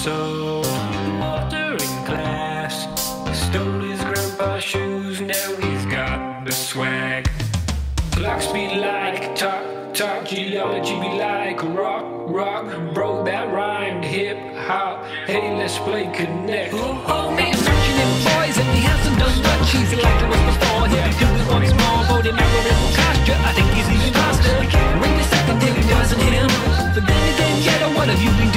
soul. Water in glass. Stole his grandpa's shoes, now he's got the swag. Clocks be like talk, talk, geology be like rock, rock. Bro, that rhymed hip hop. Hey, let's play connect. Oh, oh man, searching in boys and he hasn't done much. He's like it was before. He'll be doing more. Voting arrow in posture. I think he's even faster. Ring the second thing it wasn't him. But then again, Ghetto, what have you been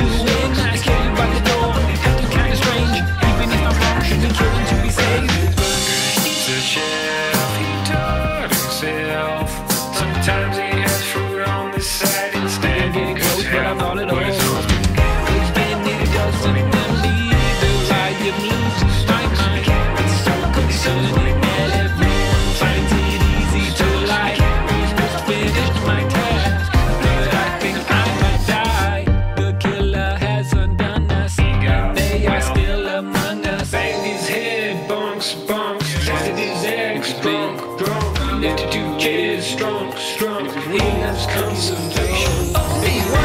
drunks, bunks. Tested his ex, drunk, drunk. Left to two kids, drunk, drunk. He loves consolation. Oh,